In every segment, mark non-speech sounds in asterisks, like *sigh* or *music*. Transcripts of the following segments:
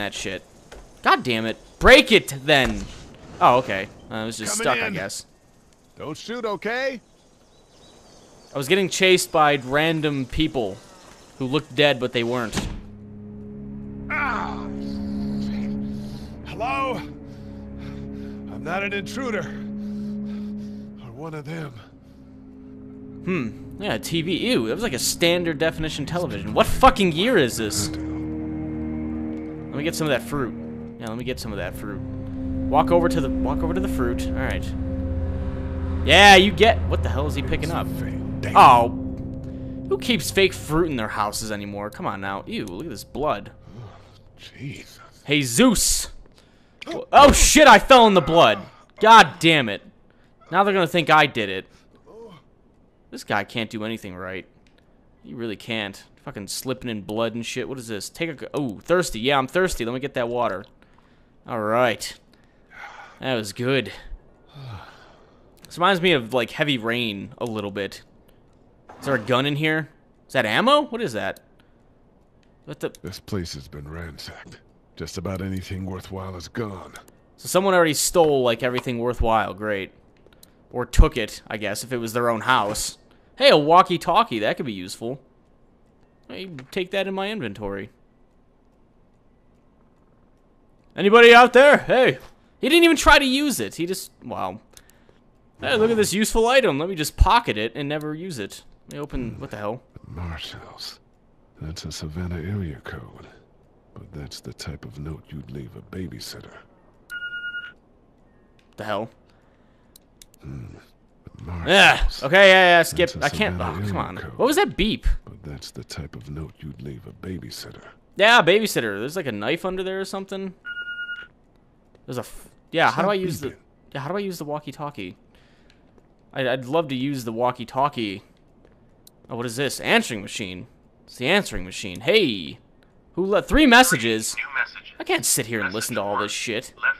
that shit. God damn it. Break it, then. Oh, okay. Uh, I was just Coming stuck, I guess. Don't shoot, okay? I was getting chased by random people who looked dead, but they weren't. Ah! Hello? I'm not an intruder. Or one of them. Hmm. Yeah, TV. Ew, that was like a standard definition television. What fucking year is this? Let me get some of that fruit. Yeah, let me get some of that fruit. Walk over to the walk over to the fruit. All right. Yeah, you get. What the hell is he picking up? Oh. Who keeps fake fruit in their houses anymore? Come on now. Ew, look at this blood. Jesus. Hey, Zeus! Oh shit, I fell in the blood. God damn it. Now they're gonna think I did it. This guy can't do anything right. He really can't. Fucking slipping in blood and shit. What is this? Take a. Oh, thirsty. Yeah, I'm thirsty. Let me get that water. Alright. That was good. This reminds me of, like, heavy rain a little bit. Is there a gun in here? Is that ammo? What is that? What the. This place has been ransacked. Just about anything worthwhile is gone. So someone already stole, like, everything worthwhile. Great. Or took it, I guess, if it was their own house. Hey, a walkie-talkie. That could be useful. I take that in my inventory. Anybody out there? Hey. He didn't even try to use it. He just, wow. Hey, look at this useful item. Let me just pocket it and never use it. Let me open, what the hell? Marshals. That's a Savannah area code. But that's the type of note you'd leave a babysitter. The hell? Marshals. Yeah. Okay, yeah, yeah, skip. I can't, oh, come on. code. What was that beep? But that's the type of note you'd leave a babysitter. Yeah, babysitter. There's like a knife under there or something. There's a. F- yeah. How do I that use the? Yeah. How do I use the walkie-talkie? I'd, I'd love to use the walkie-talkie. Oh, what is this? Answering machine. It's the answering machine. Hey, who let three messages? New messages. I can't sit here and listen to all this shit. Left at 5:43 p.m.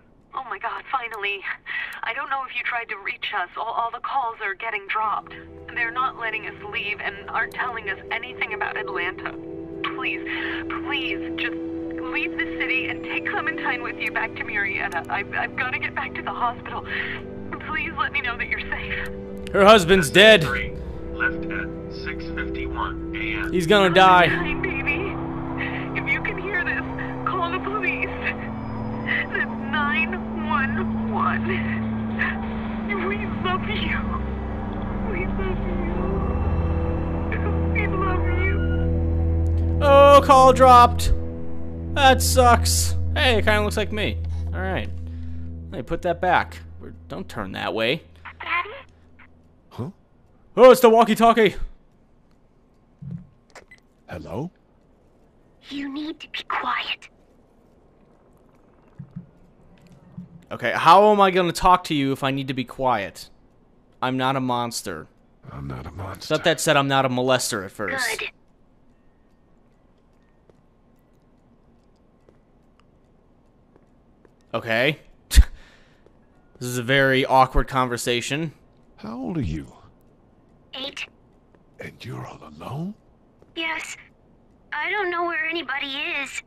Oh my god, finally. I don't know if you tried to reach us. All, all the calls are getting dropped. They're not letting us leave and aren't telling us anything about Atlanta. Please, please, just leave the city and take Clementine with you back to Murrieta. I've, I've got to get back to the hospital. Please let me know that you're safe. Her husband's dead. Left at 6:51 a.m. He's gonna die. 911. We love you. We love you. We love you. Oh, call dropped. That sucks. Hey, it kind of looks like me. All right. Hey, put that back. We're- Don't turn that way. Daddy? Huh? Oh, it's the walkie-talkie. Hello? You need to be quiet. Okay, how am I going to talk to you if I need to be quiet? I'm not a monster. I'm not a monster. Thought that said I'm not a molester at first. Good. Okay. *laughs* this is a very awkward conversation. How old are you? Eight. And you're all alone? Yes. I don't know where anybody is.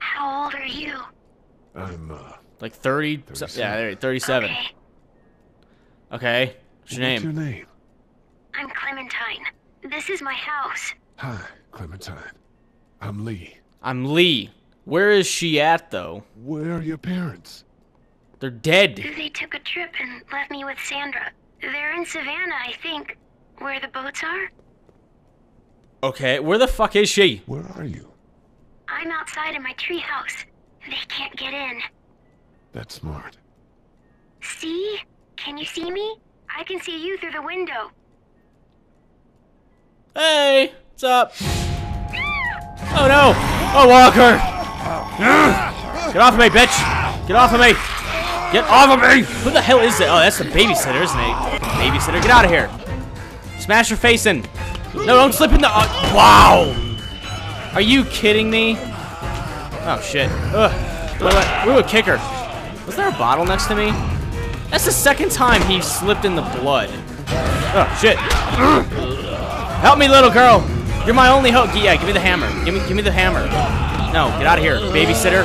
How old are you? I'm, uh, Like 30, so- yeah, there, 37. Okay. Okay. What's your what's name? your name? I'm Clementine. This is my house. Hi, Clementine. I'm Lee. I'm Lee. Where is she at, though? Where are your parents? They're dead. They took a trip and left me with Sandra. They're in Savannah, I think. Where the boats are? Okay, where the fuck is she? Where are you? I'm outside in my treehouse. They can't get in. That's smart. See? Can you see me? I can see you through the window. Hey, what's up? *gasps* Oh no! Oh, Walker! Get off of me, bitch! Get off of me! Get off of me! Who the hell is it? Oh, that's the babysitter, isn't it? Babysitter, get out of here! Smash her face in! No, don't slip in the. Uh, wow! Are you kidding me? Oh shit! Ugh. Wait, wait, we would kick her. Was there a bottle next to me? That's the second time he slipped in the blood. Oh shit! Help me, little girl! You're my only hope. Yeah, give me the hammer. Give me, give me the hammer. No, get out of here, babysitter.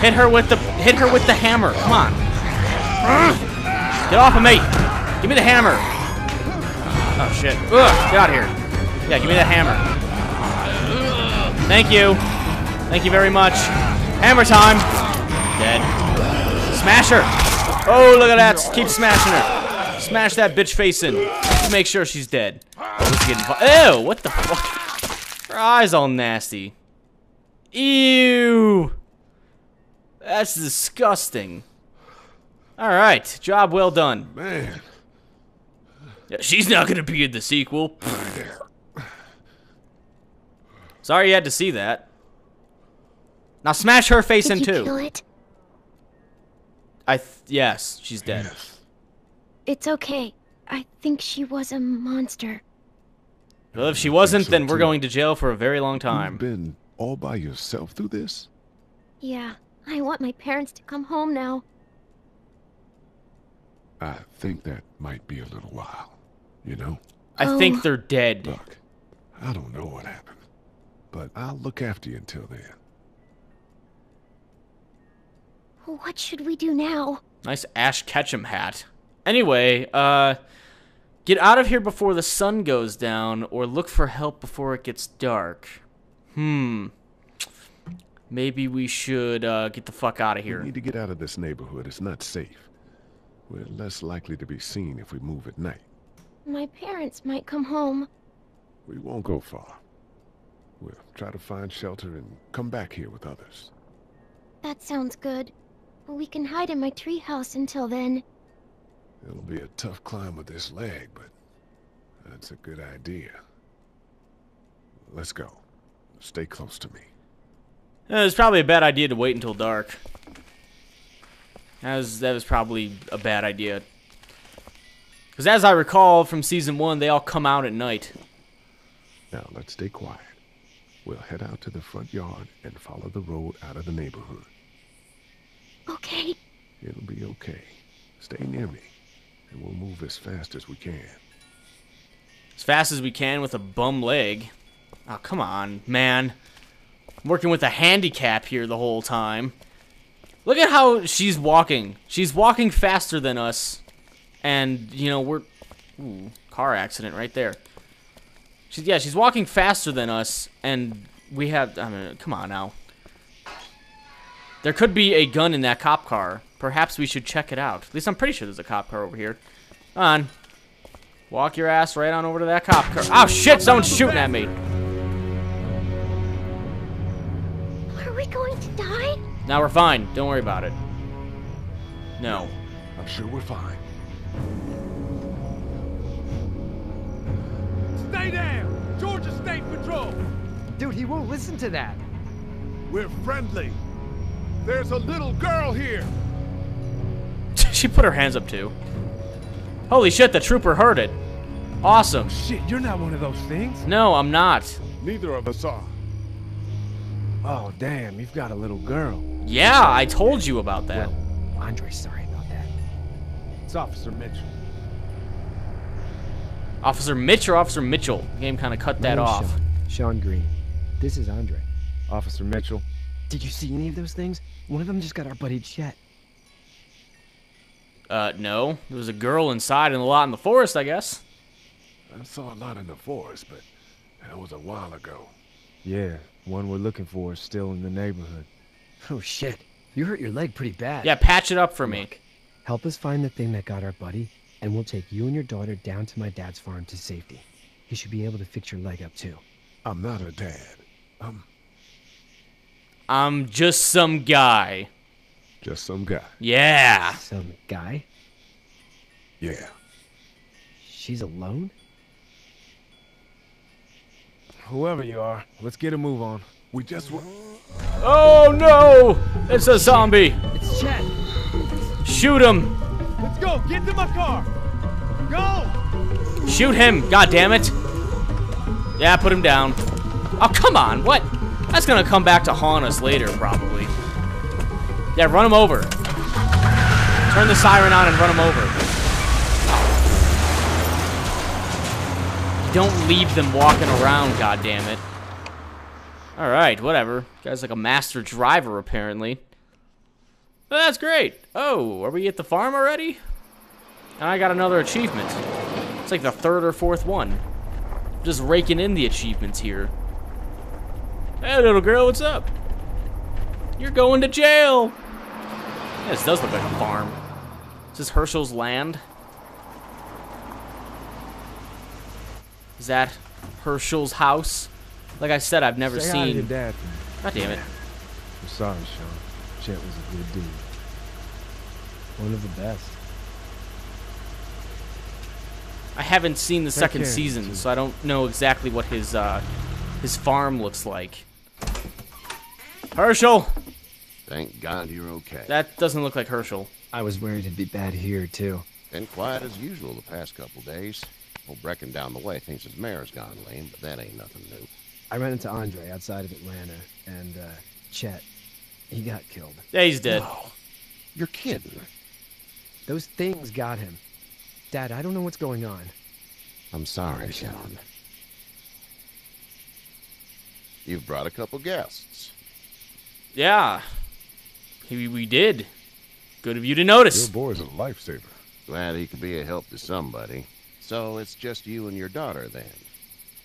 Hit her with the, hit her with the hammer. Come on. Get off of me. Give me the hammer. Oh shit. Ugh, get out of here. Yeah, give me the hammer. Thank you. Thank you very much. Hammer time. Dead. Smash her. Oh, look at that. Keep smashing her. Smash that bitch face in. Just make sure she's dead. Who's getting Ew, what the fuck? Her eyes all nasty. Ew. That's disgusting. Alright, job well done. Man, Yeah, she's not gonna be in the sequel. Sorry you had to see that. Now smash her face in Did you kill it? I th yes, she's dead. yes. It's okay. I think she was a monster. Well, if she wasn't, so, then we're too. going to jail for a very long time. You've been all by yourself through this? Yeah, I want my parents to come home now. I think that might be a little while. You know? I think Oh. they're dead. Look, I don't know what happened, but I'll look after you until then. What should we do now? Nice Ash Ketchum hat. Anyway, uh, get out of here before the sun goes down, or look for help before it gets dark. Hmm. Maybe we should uh, get the fuck out of here. We here. need to get out of this neighborhood. It's not safe. We're less likely to be seen if we move at night. My parents might come home. We won't go far. We'll try to find shelter and come back here with others. That sounds good. We can hide in my treehouse until then. It'll be a tough climb with this leg, but that's a good idea. Let's go. Stay close to me. Uh, It's probably a bad idea to wait until dark. That was, that was probably a bad idea. Because as I recall from season one, they all come out at night. Now, let's stay quiet. We'll head out to the front yard and follow the road out of the neighborhood. It'll be okay. Stay near me, and we'll move as fast as we can. as fast as we can with a bum leg. Oh, come on, man. I'm working with a handicap here the whole time. Look at how she's walking. She's walking faster than us. And, you know, we're... Ooh, car accident right there. She's, yeah, she's walking faster than us, and we have... I mean, come on now. There could be a gun in that cop car. Perhaps we should check it out. At least I'm pretty sure there's a cop car over here. Come on. Walk your ass right on over to that cop car. Oh shit, someone's shooting at me. Are we going to die? Now we're fine. Don't worry about it. No. I'm sure we're fine. Stay down! Georgia State Patrol! Dude, he won't listen to that. We're friendly. There's a little girl here. She put her hands up too. Holy shit, the trooper heard it. Awesome. Shit, you're not one of those things. No, I'm not. Neither of us are. Oh, damn, you've got a little girl. Yeah, I told you about that. Well, Andre's sorry about that. It's Officer Mitchell. Officer Mitch or Officer Mitchell? The game kind of cut that off. Shawn. Shawn Greene. This is Andre. Officer Mitchell. Did you see any of those things? One of them just got our buddy Chet. Uh, no. There was a girl inside in the lot in the forest, I guess. I saw a lot in the forest, but that was a while ago. Yeah, one we're looking for is still in the neighborhood. Oh shit, you hurt your leg pretty bad. Yeah, patch it up for me. Help us find the thing that got our buddy, and we'll take you and your daughter down to my dad's farm to safety. He should be able to fix your leg up too. I'm not a dad. I'm I'm just some guy. Just some guy. Yeah. Some guy? Yeah. She's alone? Whoever you are, let's get a move on. We just wa- Oh no! It's a zombie! It's Chet. Shoot him! Let's go. Get to my car. Go. Shoot him! God damn it! Yeah, put him down. Oh, come on, what? That's gonna come back to haunt us later, probably. Yeah, run him over. Turn the siren on and run him over. Don't leave them walking around, God damn it. Alright, whatever. Guy's like a master driver, apparently. That's great. Oh, are we at the farm already? And I got another achievement. It's like the third or fourth one. Just raking in the achievements here. Hey, little girl, what's up? You're going to jail. Yeah, this does look like a farm. This is this Hershel's land? Is that Hershel's house? Like I said, I've never Say hi to your seen. dad. God damn it. I'm sorry, Shawn. Chet was a good dude. One of the best. I haven't seen the second care, season, too. so I don't know exactly what his uh, his farm looks like. Hershel, Thank God you're okay. that doesn't look like Hershel. I was worried it'd be bad here, too. Been quiet as usual the past couple days. Old Brecken down the way thinks his mare's gone lame, but that ain't nothing new. I ran into Andre outside of Atlanta, and, uh, Chet. He got killed. Yeah, he's dead. You're kidding. Those things got him. Dad, I don't know what's going on. I'm sorry, Shawn. You've brought a couple guests. Yeah, he, we did. Good of you to notice. Your boy's a lifesaver. Glad he could be a help to somebody. So it's just you and your daughter then.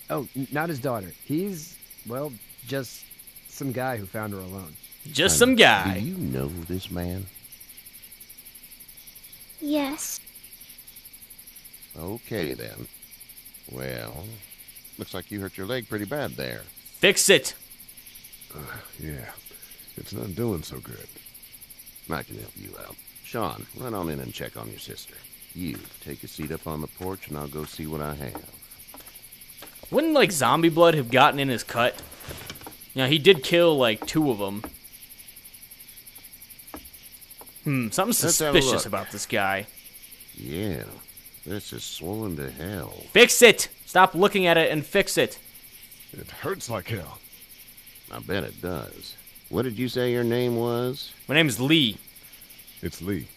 Oh, not his daughter. He's, well, just some guy who found her alone. Just some guy. Do you know this man? Yes. Okay then. Well, looks like you hurt your leg pretty bad there. Fix it. Yeah. It's not doing so good. I can help you out. Shawn, run on in and check on your sister. You take a seat up on the porch and I'll go see what I have. Wouldn't like zombie blood have gotten in his cut? Yeah, he did kill like two of them. Hmm, something's Let's have a suspicious about this guy. Yeah, this is swollen to hell. Fix it. Stop looking at it and fix it. It hurts like hell. I bet it does. What did you say your name was? My name is Lee. It's Lee.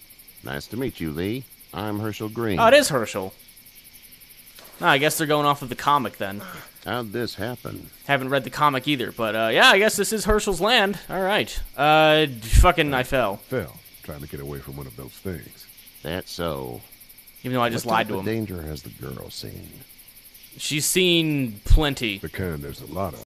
Nice to meet you, Lee. I'm Hershel Greene. Oh, it is Hershel. Oh, I guess they're going off of the comic then. How'd this happen? Haven't read the comic either, but uh, yeah, I guess this is Hershel's land. All right. Uh, fucking, I fell. Fell, trying to get away from one of those things. That's so. Even though I just what lied to of him. danger has the girl seen? She's seen plenty. The kind there's a lot of.